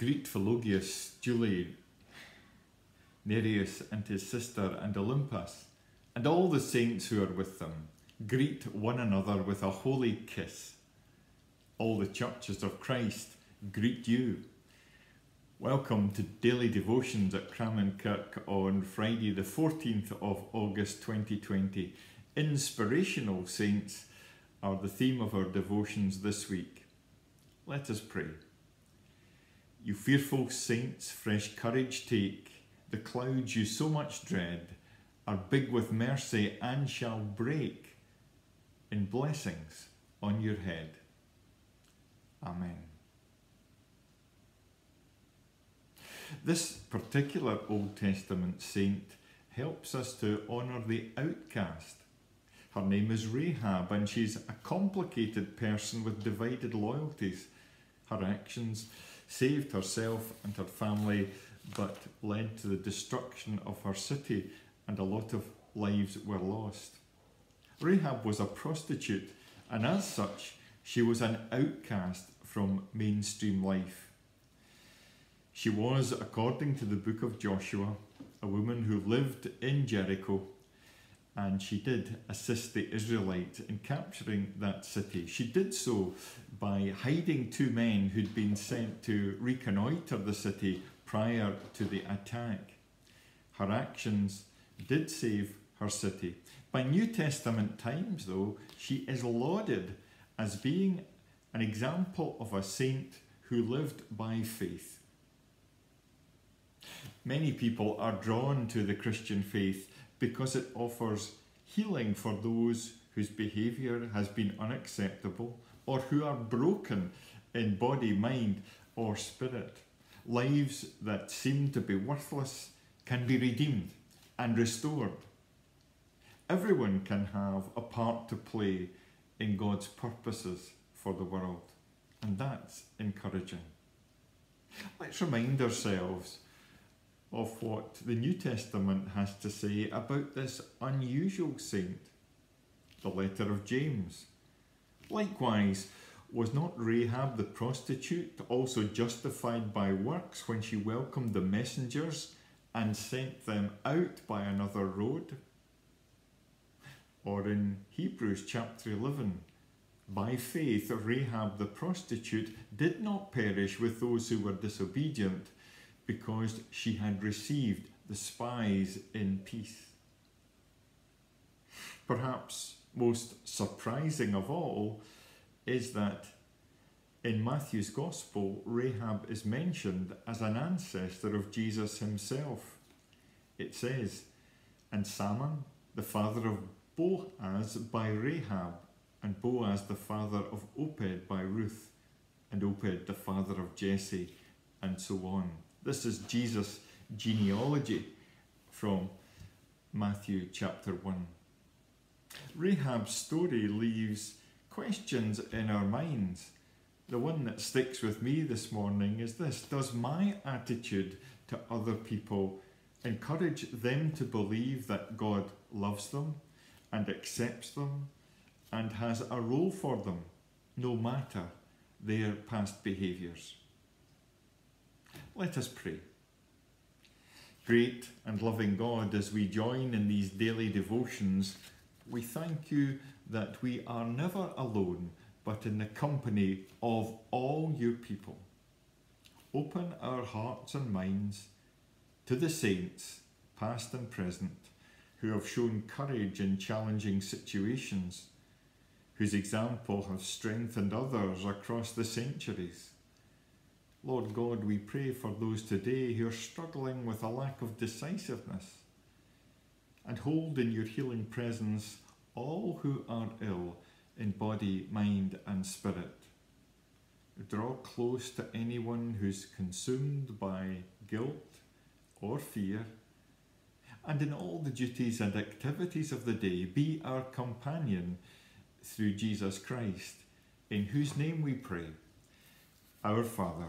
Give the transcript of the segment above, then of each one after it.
Greet Philologus, Julia, Nereus and his sister, and Olympas, and all the saints who are with them. Greet one another with a holy kiss. All the churches of Christ greet you. Welcome to daily devotions at Cramond on Friday, the 14th of August 2020. Inspirational saints are the theme of our devotions this week. Let us pray. You fearful saints, fresh courage take. The clouds you so much dread are big with mercy and shall break in blessings on your head. Amen. This particular Old Testament saint helps us to honour the outcast. Her name is Rahab, and she's a complicated person with divided loyalties. Her actions saved herself and her family, but led to the destruction of her city, and a lot of lives were lost. Rahab was a prostitute, and as such, she was an outcast from mainstream life. She was, according to the book of Joshua, a woman who lived in Jericho and she did assist the Israelites in capturing that city. She did so by hiding two men who'd been sent to reconnoitre the city prior to the attack. Her actions did save her city. By New Testament times, though, she is lauded as being an example of a saint who lived by faith. Many people are drawn to the Christian faith because it offers healing for those whose behaviour has been unacceptable or who are broken in body, mind, or spirit. Lives that seem to be worthless can be redeemed and restored. Everyone can have a part to play in God's purposes for the world, and that's encouraging. Let's remind ourselves of what the New Testament has to say about this unusual saint, the letter of James. Likewise, was not Rahab the prostitute also justified by works when she welcomed the messengers and sent them out by another road? Or in Hebrews chapter 11, by faith Rahab the prostitute did not perish with those who were disobedient because she had received the spies in peace. Perhaps most surprising of all is that in Matthew's Gospel, Rahab is mentioned as an ancestor of Jesus himself. It says, And Salmon, the father of Boaz by Rahab, and Boaz the father of Obed by Ruth, and Obed the father of Jesse, and so on. This is Jesus' genealogy from Matthew chapter 1. Rahab's story leaves questions in our minds. The one that sticks with me this morning is this Does my attitude to other people encourage them to believe that God loves them and accepts them and has a role for them, no matter their past behaviours? Let us pray. Great and loving God, as we join in these daily devotions, we thank you that we are never alone, but in the company of all your people. Open our hearts and minds to the saints, past and present, who have shown courage in challenging situations, whose example has strengthened others across the centuries. Lord God, we pray for those today who are struggling with a lack of decisiveness. And hold in your healing presence all who are ill in body, mind, and spirit. Draw close to anyone who's consumed by guilt or fear. And in all the duties and activities of the day, be our companion through Jesus Christ, in whose name we pray. Our Father,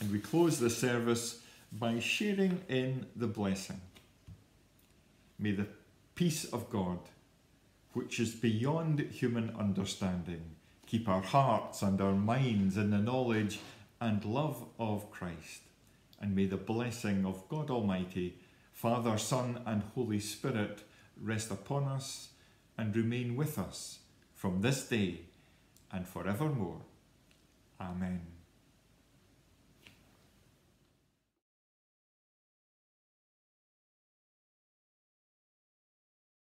And we close the service by sharing in the blessing. May the peace of God, which is beyond human understanding, keep our hearts and our minds in the knowledge and love of Christ. And may the blessing of God Almighty, Father, Son, and Holy Spirit rest upon us and remain with us from this day and forevermore. Amen.